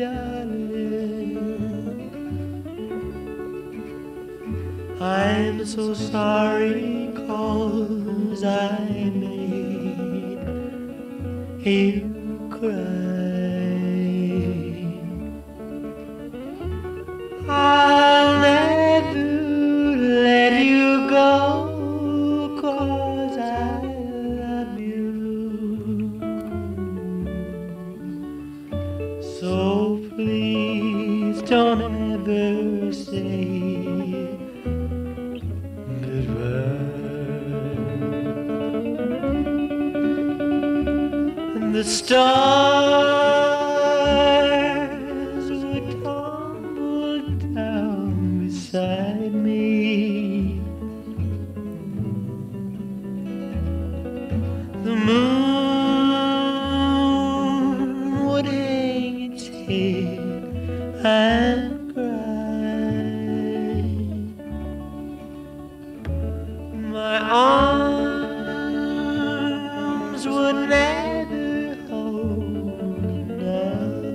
darling. I'm so sorry cause I made you cry. Don't ever say goodbye. And the stars would tumble down beside me. The moon would hang its head and cry. My arms would never hold another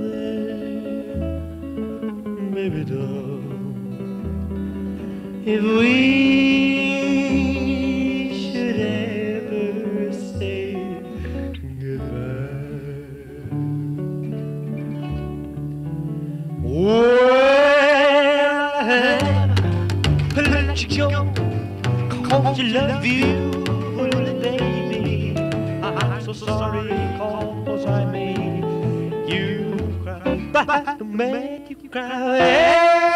baby doll. If we Well, let you go, cause you love you, baby. I'm so sorry, cause I made you cry, I made you cry.